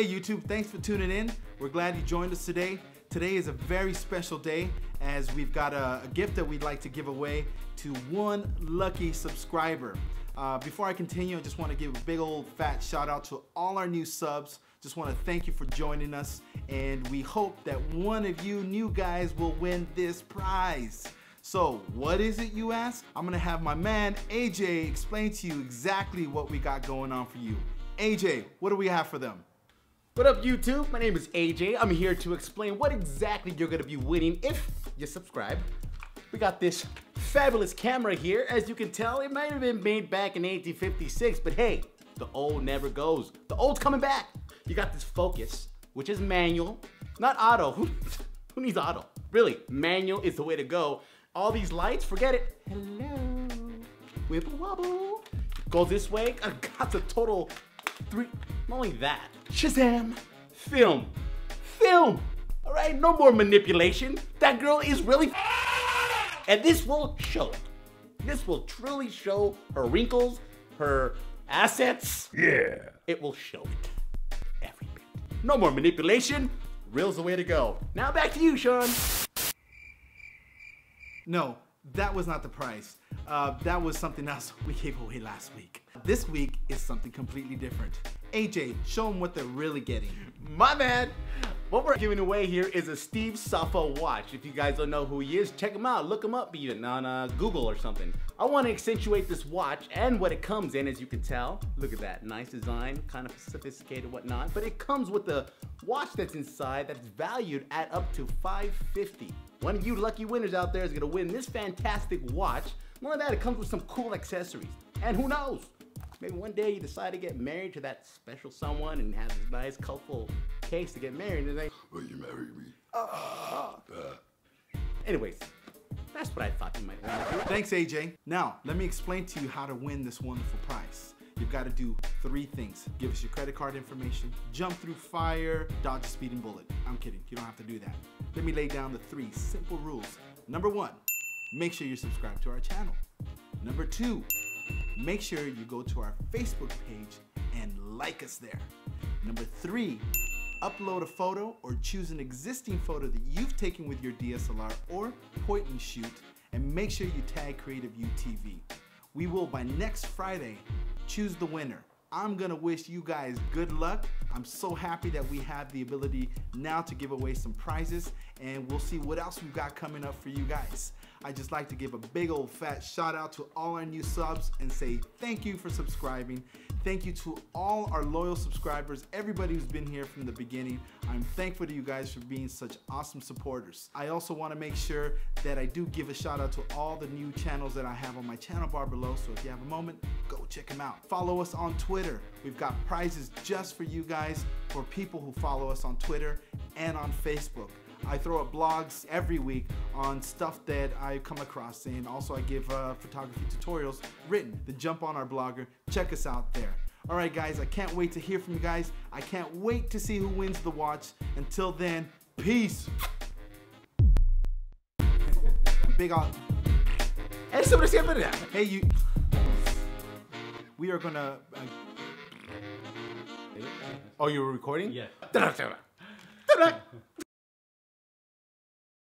Hey YouTube, thanks for tuning in. We're glad you joined us today. Today is a very special day as we've got a, a gift that we'd like to give away to one lucky subscriber. Uh, before I continue, I just want to give a big old fat shout out to all our new subs. Just want to thank you for joining us and we hope that one of you new guys will win this prize. So what is it you ask? I'm gonna have my man AJ explain to you exactly what we got going on for you. AJ, what do we have for them? What up YouTube? My name is AJ. I'm here to explain what exactly you're gonna be winning if you subscribe. We got this fabulous camera here. As you can tell, it might have been made back in 1856, but hey, the old never goes. The old's coming back. You got this focus, which is manual, not auto. Who, needs auto? Really, manual is the way to go. All these lights, forget it. Hello, wibble wobble. Go this way, I got the total three, not only that, Shazam, film, film. All right, no more manipulation. That girl is really, and this will show it. This will truly show her wrinkles, her assets. Yeah. It will show it. Every bit. No more manipulation. Real's the way to go. Now back to you, Sean. No, that was not the price. Uh, that was something else we gave away last week. This week is something completely different. AJ, show them what they're really getting. My man. What we're giving away here is a Steve Soffa watch. If you guys don't know who he is, check him out. Look him up even on uh, Google or something. I want to accentuate this watch and what it comes in, as you can tell. Look at that, nice design, kind of sophisticated, whatnot. But it comes with a watch that's inside that's valued at up to 550. One of you lucky winners out there is gonna win this fantastic watch. More than that, it comes with some cool accessories. And who knows? Maybe one day you decide to get married to that special someone and have this nice, colorful case to get married. And they, Will you marry me? Ah. anyways, that's what I thought you might want to do. Thanks, AJ. Now, let me explain to you how to win this wonderful prize. You've got to do three things. Give us your credit card information, jump through fire, dodge a speeding bullet. I'm kidding, you don't have to do that. Let me lay down the three simple rules. Number one, make sure you're subscribed to our channel. Number two, make sure you go to our Facebook page and like us there. Number three, upload a photo or choose an existing photo that you've taken with your DSLR or point and shoot and make sure you tag KreativeVueTV. We will by next Friday choose the winner. I'm gonna wish you guys good luck. I'm so happy that we have the ability now to give away some prizes and we'll see what else we've got coming up for you guys. I just like to give a big old fat shout out to all our new subs and say thank you for subscribing. Thank you to all our loyal subscribers, everybody who's been here from the beginning. I'm thankful to you guys for being such awesome supporters. I also want to make sure that I do give a shout out to all the new channels that I have on my channel bar below. So if you have a moment, go check them out. Follow us on Twitter. We've got prizes just for you guys, for people who follow us on Twitter and on Facebook. I throw up blogs every week on stuff that I come across, and also I give uh, photography tutorials written. Then jump on our blogger, check us out there. All right, guys, I can't wait to hear from you guys. I can't wait to see who wins the watch. Until then, peace. Big up. Eso no siempre da. Hey, you. We are gonna. Uh, Oh, you were recording? Yeah.